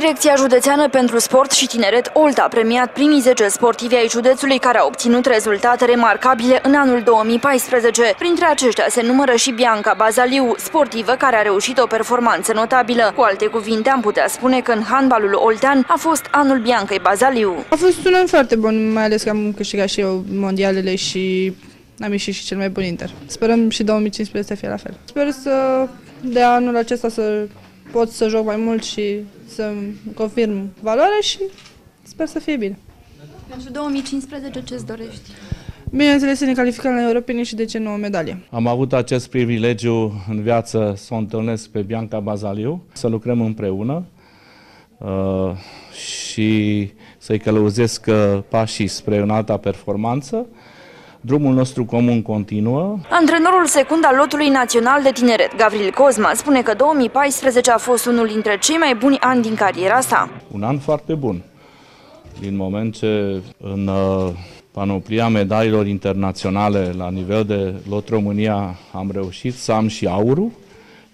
Direcția Județeană pentru Sport și Tineret Olt a premiat primii 10 sportivi ai județului care au obținut rezultate remarcabile în anul 2014. Printre aceștia se numără și Bianca Bazaliu, sportivă care a reușit o performanță notabilă. Cu alte cuvinte, am putea spune că în handbalul oltean a fost anul Biancăi Bazaliu. A fost un an foarte bun, mai ales că am câștigat și eu mondialele și am ieșit și cel mai bun Inter. Sperăm și 2015 să fie la fel. Sper să de anul acesta să pot să joc mai mult și să confirm valoarea și sper să fie bine. Pentru 2015 ce-ți dorești? Bineînțeles să ne calificăm la europene și de ce nu o medalie. Am avut acest privilegiu în viață să o întâlnesc pe Bianca Bazaliu, să lucrăm împreună uh, și să-i călăuzesc uh, pașii spre o alta performanță. Drumul nostru comun continuă. Antrenorul secund al lotului național de tineret, Gavril Cozma, spune că 2014 a fost unul dintre cei mai buni ani din cariera sa. Un an foarte bun, din moment ce în uh, panoplia medaliilor internaționale la nivel de lot România am reușit să am și aurul.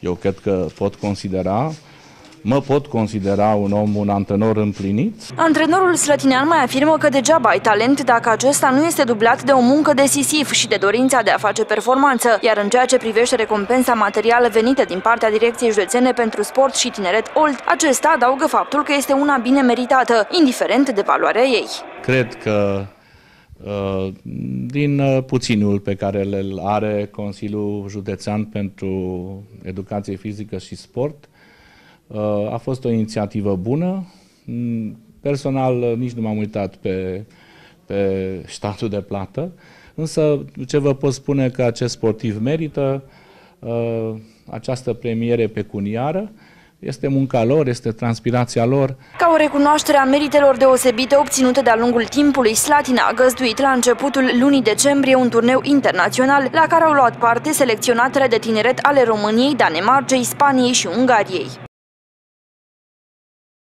Eu cred că pot considera mă pot considera un om, un antrenor împlinit. Antrenorul Slătinean mai afirmă că degeaba ai talent dacă acesta nu este dublat de o muncă decisiv și de dorința de a face performanță, iar în ceea ce privește recompensa materială venită din partea Direcției Județene pentru Sport și Tineret Olt, acesta adaugă faptul că este una bine meritată, indiferent de valoarea ei. Cred că uh, din uh, puținul pe care le are Consiliul Județean pentru Educație Fizică și Sport, a fost o inițiativă bună. Mm, personal nici nu m-am uitat pe, pe statul de plată, însă ce vă pot spune că acest sportiv merită uh, această premiere pecuniară, este munca lor, este transpirația lor. Ca o recunoaștere a meritelor deosebite obținute de-a lungul timpului, Slatina a găzduit la începutul lunii decembrie un turneu internațional la care au luat parte selecționatele de tineret ale României, Danemarcei, Spaniei și Ungariei.